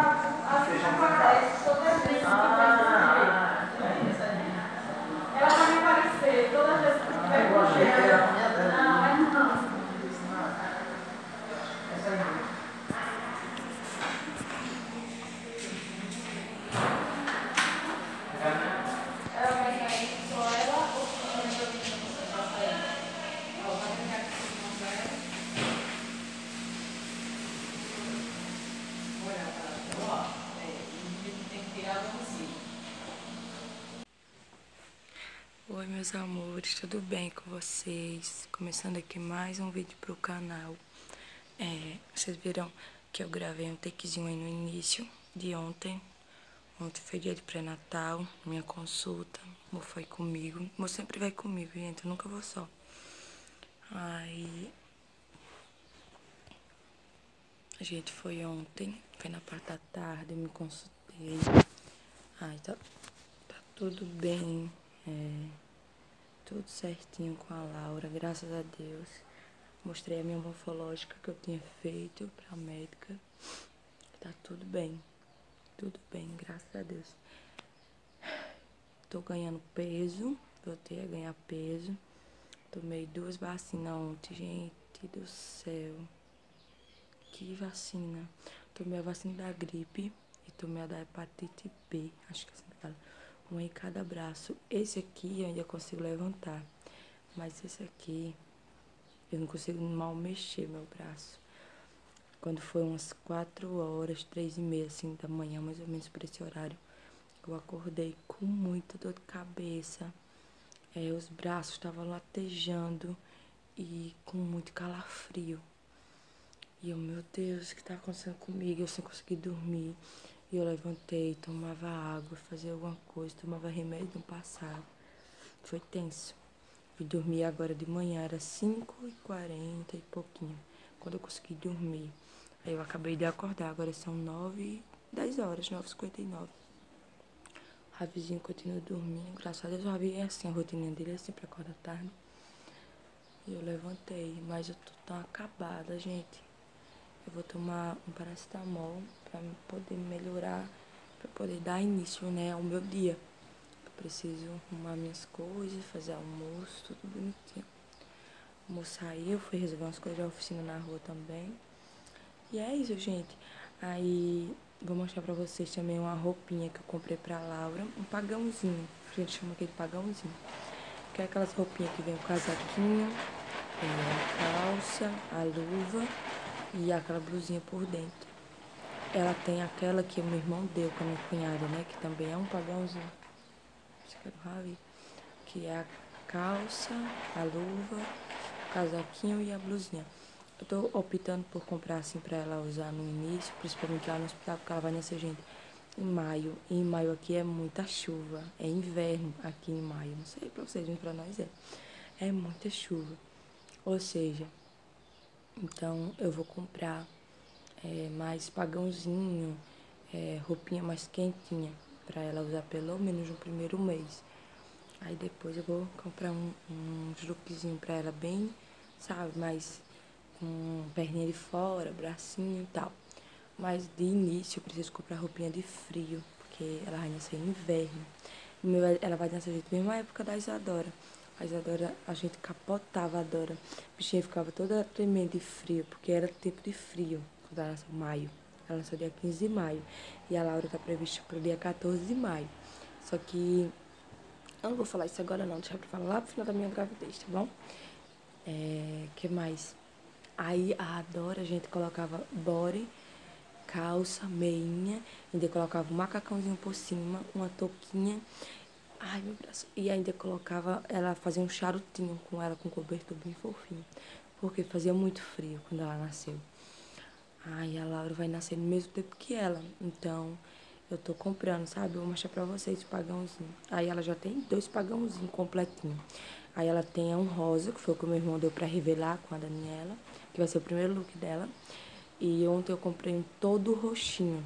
you. Oi meus amores, tudo bem com vocês? Começando aqui mais um vídeo pro canal. É, Vocês viram que eu gravei um takezinho aí no início de ontem. Ontem foi dia de pré-natal, minha consulta O foi comigo, o sempre vai comigo, gente, eu nunca vou só. Aí... A gente foi ontem, foi na parte da tarde, eu me consultei. Ai, tá, tá tudo bem é, tudo certinho com a Laura, graças a Deus. Mostrei a minha morfológica que eu tinha feito pra médica. Tá tudo bem. Tudo bem, graças a Deus. Tô ganhando peso, voltei a ganhar peso. Tomei duas vacinas ontem, gente do céu. Que vacina. Tomei a vacina da gripe e tomei a da hepatite B, acho que é assim que fala um em cada braço. Esse aqui eu ainda consigo levantar, mas esse aqui eu não consigo mal mexer meu braço. Quando foi umas quatro horas, três e meia assim da manhã, mais ou menos por esse horário, eu acordei com muita dor de cabeça. É, os braços estavam latejando e com muito calafrio. E eu, meu Deus, o que está acontecendo comigo? Eu sem conseguir dormir. E eu levantei, tomava água, fazia alguma coisa, tomava remédio, não passava. Foi tenso. Fui dormir agora de manhã, era 5h40 e pouquinho, quando eu consegui dormir. Aí eu acabei de acordar, agora são 9 10 horas, 9h59. O Ravizinho continua dormindo, graças a Deus o Ravi é assim, a rotina dele é sempre acorda tarde. E eu levantei, mas eu tô tão acabada, gente. Eu vou tomar um paracetamol para poder melhorar, para poder dar início, né, ao meu dia. Eu preciso arrumar minhas coisas, fazer almoço, tudo bonitinho. O almoço saiu, fui resolver umas coisas da oficina na rua também. E é isso, gente. Aí vou mostrar pra vocês também uma roupinha que eu comprei pra Laura, um pagãozinho. A gente chama aquele pagãozinho. Que é aquelas roupinhas que vem o casaquinho, a calça, a luva e aquela blusinha por dentro. Ela tem aquela que o meu irmão deu com a minha cunhada, né? Que também é um padrãozinho. Que é a calça, a luva, o casaquinho e a blusinha. Eu tô optando por comprar assim pra ela usar no início, principalmente lá no hospital, porque ela vai nascer, gente, em maio. E em maio aqui é muita chuva. É inverno aqui em maio. Não sei pra vocês, mas pra nós é. É muita chuva. Ou seja, então eu vou comprar é, mais pagãozinho, é, roupinha mais quentinha, para ela usar pelo menos no primeiro mês. Aí depois eu vou comprar um, um lookzinho pra ela bem, sabe, mais com perninha de fora, bracinho e tal. Mas de início eu preciso comprar roupinha de frio, porque ela vai nascer inverno. ela vai nascer na mesma época da Isadora. A Isadora, a gente capotava a Dora. A bichinha ficava toda tremendo de frio, porque era tempo de frio, quando ela nasceu maio. Ela nasceu dia 15 de maio. E a Laura tá prevista para o dia 14 de maio. Só que eu não vou falar isso agora não, deixa eu falar lá pro final da minha gravidez, tá bom? É, que mais? Aí a Dora a gente colocava body, calça, meinha, ainda colocava um macacãozinho por cima, uma touquinha Ai, meu braço. E ainda colocava, ela fazia um charutinho com ela, com cobertor bem fofinho. Porque fazia muito frio quando ela nasceu. Ai, a Laura vai nascer no mesmo tempo que ela. Então, eu tô comprando, sabe? Eu vou mostrar pra vocês o pagãozinho. Aí ela já tem dois pagãozinhos completinhos. Aí ela tem um rosa, que foi o que o meu irmão deu pra revelar com a Daniela. Que vai ser o primeiro look dela. E ontem eu comprei um todo roxinho.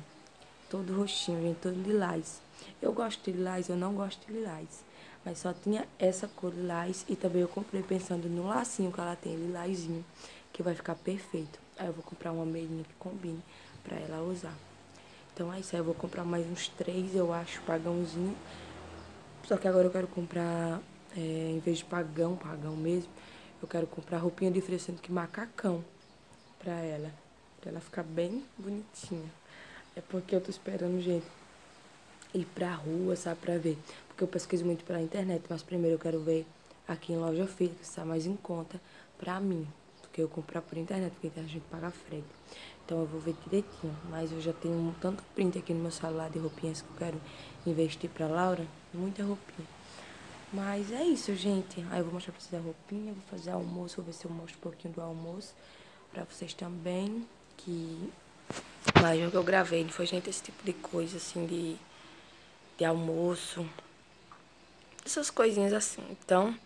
Todo roxinho, gente, todo lilás. Eu gosto de lilás, eu não gosto de lilás. Mas só tinha essa cor lilás e também eu comprei pensando no lacinho que ela tem, lilásinho, que vai ficar perfeito. Aí eu vou comprar uma meirinha que combine pra ela usar. Então é isso aí, eu vou comprar mais uns três, eu acho, pagãozinho. Só que agora eu quero comprar, é, em vez de pagão, pagão mesmo, eu quero comprar roupinha de sendo que macacão pra ela. Pra ela ficar bem bonitinha. É porque eu tô esperando, gente, ir pra rua, sabe, pra ver. Porque eu pesquiso muito pela internet, mas primeiro eu quero ver aqui em loja física, se tá mais em conta pra mim. Do que eu comprar por internet, porque a gente paga frete. Então eu vou ver direitinho. Mas eu já tenho um tanto print aqui no meu celular de roupinhas que eu quero investir pra Laura. Muita roupinha. Mas é isso, gente. Aí eu vou mostrar pra vocês a roupinha, vou fazer almoço, vou ver se eu mostro um pouquinho do almoço pra vocês também. Que mas o que eu gravei não foi, gente, esse tipo de coisa, assim, de, de almoço. Essas coisinhas assim. Então,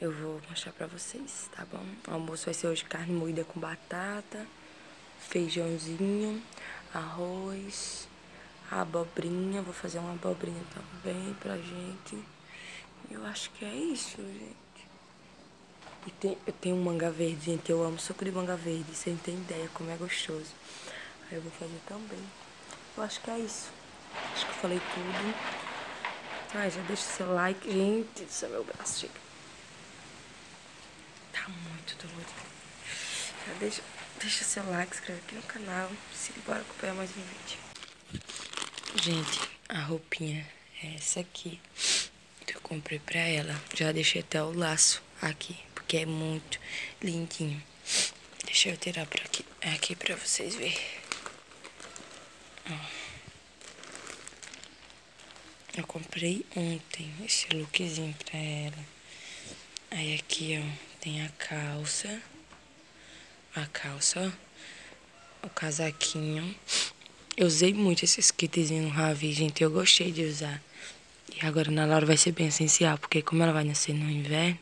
eu vou mostrar pra vocês, tá bom? O almoço vai ser hoje carne moída com batata feijãozinho, arroz, abobrinha. Vou fazer uma abobrinha também pra gente. Eu acho que é isso, gente. E tem, eu tenho um manga verde, gente. Eu amo suco de manga verde. Você não tem ideia como é gostoso. Aí eu vou fazer também. Eu acho que é isso. Acho que eu falei tudo. Ai, já deixa seu like. Gente, isso é meu braço, chega. Tá muito dolorido. Já deixa deixa seu like, inscreve aqui no canal. Se bora acompanhar mais um vídeo. Gente, a roupinha é essa aqui. Eu comprei pra ela. Já deixei até o laço aqui, porque é muito lindinho. Deixa eu tirar por aqui, aqui pra vocês verem. Eu comprei ontem esse lookzinho pra ela. Aí aqui, ó, tem a calça a calça, ó, o casaquinho. Eu usei muito esses kitzinhos no Ravi, gente, eu gostei de usar. E agora na Laura vai ser bem essencial, porque como ela vai nascer no inverno,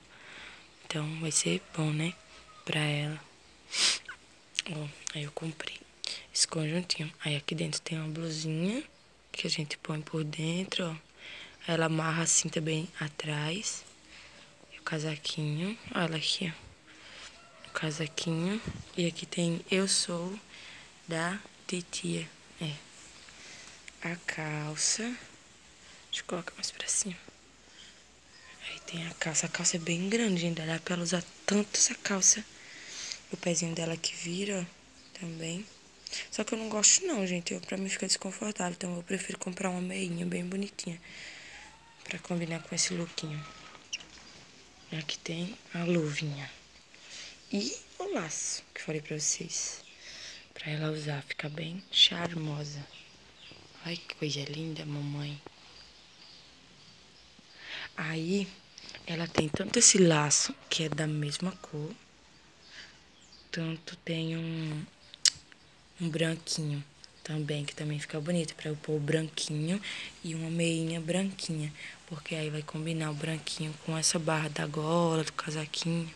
então vai ser bom, né, pra ela. Ó, aí eu comprei esse conjuntinho. Aí aqui dentro tem uma blusinha que a gente põe por dentro, ó. Ela amarra assim também atrás. E o casaquinho, olha aqui, ó casaquinho. E aqui tem Eu Sou da Titia. É. A calça. Deixa eu colocar mais pra cima. Aí tem a calça. A calça é bem grande, gente. Dá pra ela usar tanto essa calça. O pezinho dela que vira, ó, também. Só que eu não gosto não, gente. Eu, pra mim fica desconfortável. Então eu prefiro comprar uma meinha bem bonitinha. Pra combinar com esse lookinho. Aqui tem a luvinha. E o laço, que falei pra vocês. Pra ela usar, fica bem charmosa. Ai, que coisa linda, mamãe. Aí, ela tem tanto esse laço, que é da mesma cor. Tanto tem um, um branquinho também, que também fica bonito. Pra eu pôr o branquinho e uma meinha branquinha. Porque aí vai combinar o branquinho com essa barra da gola, do casaquinho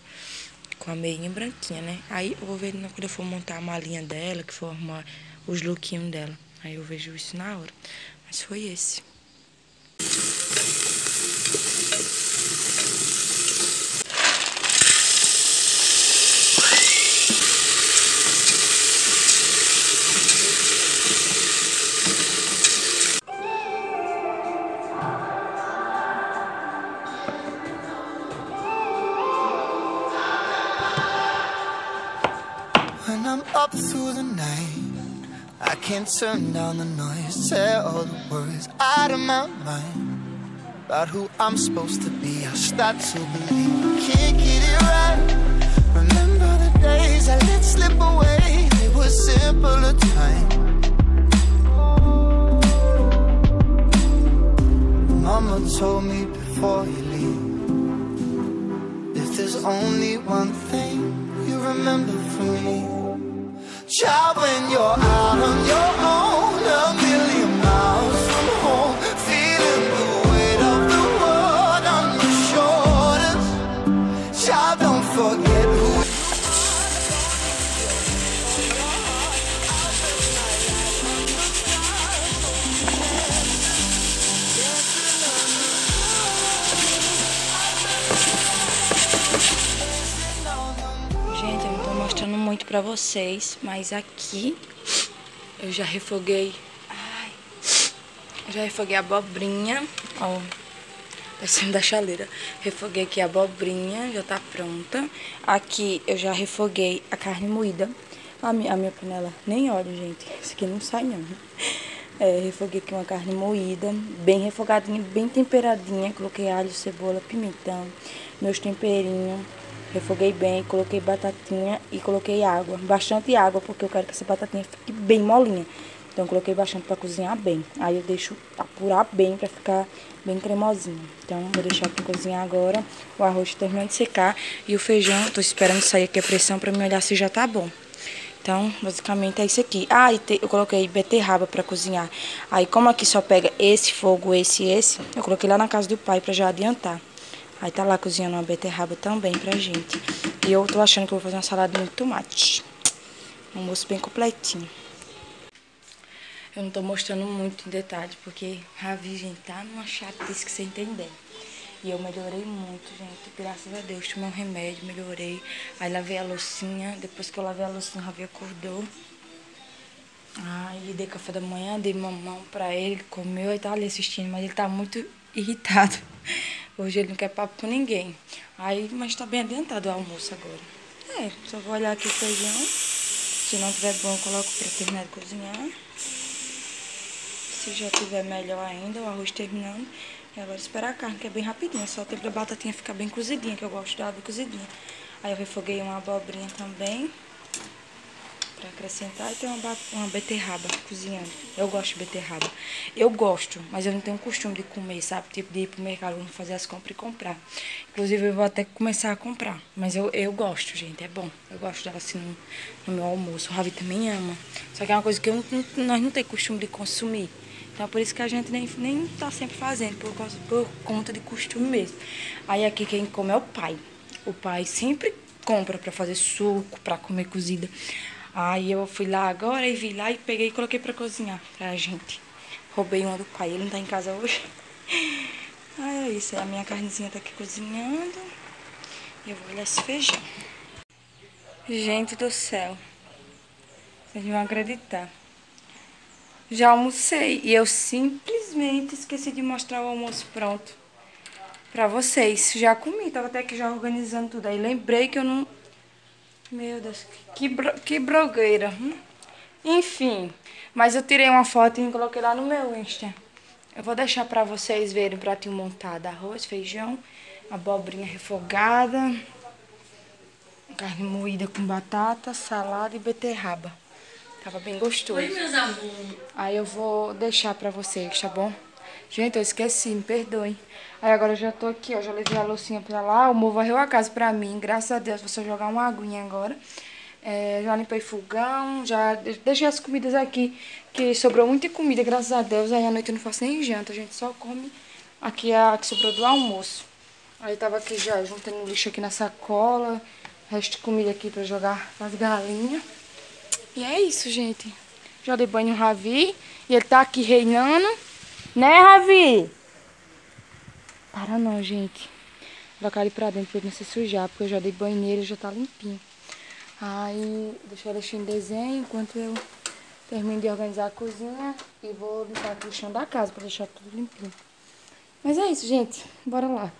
com a meinha branquinha, né? Aí eu vou ver quando eu for montar a malinha dela, que for arrumar os lookinhos dela. Aí eu vejo isso na hora. Mas foi esse. Can't turn down the noise Say all the worries out of my mind About who I'm supposed to be. I start to believe I can't get it right. Remember the days I let Child, don't forget who. Gente, eu não tô mostrando muito pra vocês, mas aqui eu já refoguei. Ai, Já refoguei a abobrinha, ó, descendo da chaleira. Refoguei aqui a abobrinha, já tá pronta. Aqui eu já refoguei a carne moída. A minha, a minha panela, nem olha, gente, isso aqui não sai não. É, refoguei aqui uma carne moída, bem refogadinha, bem temperadinha. Coloquei alho, cebola, pimentão, meus temperinhos. Refoguei bem, coloquei batatinha e coloquei água. Bastante água, porque eu quero que essa batatinha fique bem molinha. Então, coloquei bastante para cozinhar bem. Aí eu deixo apurar bem para ficar bem cremosinho. Então, vou deixar aqui cozinhar agora. O arroz terminou de secar. E o feijão, tô esperando sair aqui a pressão para me olhar se já tá bom. Então, basicamente é isso aqui. Ah, e te, eu coloquei beterraba para cozinhar. Aí, como aqui só pega esse fogo, esse e esse, eu coloquei lá na casa do pai para já adiantar. Aí tá lá cozinhando uma beterraba também pra gente. E eu tô achando que eu vou fazer uma salada de tomate. Um almoço bem completinho. Eu não tô mostrando muito em detalhe, porque Ravi, gente, tá numa chatice que você entender. E eu melhorei muito, gente. Graças a Deus. Tomei um remédio, melhorei. Aí lavei a loucinha. Depois que eu lavei a loucinha, Ravi acordou. Aí dei café da manhã, dei mamão pra ele, comeu e tá ali assistindo. Mas ele tá muito irritado. Hoje ele não quer papo com ninguém. Aí, mas tá bem adiantado o almoço agora. É, só vou olhar aqui o feijão. Se não tiver bom, eu coloco pra terminar de cozinhar. Se já tiver melhor ainda, o arroz terminando. E agora esperar a carne, que é bem rapidinho. Só tem pra batatinha ficar bem cozidinha, que eu gosto dela bem cozidinha. Aí eu refoguei uma abobrinha também. Pra acrescentar. E tem uma, uma beterraba cozinhando. Eu gosto de beterraba. Eu gosto, mas eu não tenho costume de comer, sabe? Tipo, de ir pro mercado, fazer as compras e comprar. Inclusive, eu vou até começar a comprar. Mas eu, eu gosto, gente. É bom. Eu gosto dela assim no, no meu almoço. O Ravi também ama. Só que é uma coisa que eu, nós não temos costume de consumir. Então é por isso que a gente nem, nem tá sempre fazendo, por, por conta de costume mesmo. Aí aqui quem come é o pai. O pai sempre compra para fazer suco, para comer cozida. Aí eu fui lá agora e vi lá e peguei e coloquei para cozinhar pra gente. Roubei uma do pai, ele não tá em casa hoje. Aí é isso, a minha carnezinha tá aqui cozinhando. E eu vou olhar esse feijão. Gente do céu. Vocês vão acreditar. Já almocei e eu simplesmente esqueci de mostrar o almoço pronto pra vocês. Já comi, tava até aqui já organizando tudo. Aí lembrei que eu não... Meu Deus, que, bro... que brogueira. Hum? Enfim, mas eu tirei uma foto e coloquei lá no meu Insta. Eu vou deixar pra vocês verem o pratinho montado. Arroz, feijão, abobrinha refogada, carne moída com batata, salada e beterraba. Tava bem gostoso. Oi, meus amores. Aí eu vou deixar pra vocês, tá bom? Gente, eu esqueci, me perdoem. Aí agora eu já tô aqui, ó, já levei a loucinha pra lá. O Mo varreu a casa pra mim, graças a Deus. Vou só jogar uma aguinha agora. É, já limpei fogão, já deixei as comidas aqui, que sobrou muita comida, graças a Deus. Aí à noite eu não faço nem janta, a gente só come aqui a que sobrou do almoço. Aí tava aqui já juntando lixo aqui na sacola, resto de comida aqui pra jogar nas galinhas. E é isso, gente. Já dei banho no Ravi. E ele tá aqui reinando. Né, Ravi? Para não, gente. Vou colocar ele pra dentro pra ele não se sujar. Porque eu já dei banho nele e já tá limpinho. Aí, deixa eu deixar em desenho enquanto eu termino de organizar a cozinha. E vou limpar aqui o chão da casa pra deixar tudo limpinho. Mas é isso, gente. Bora lá.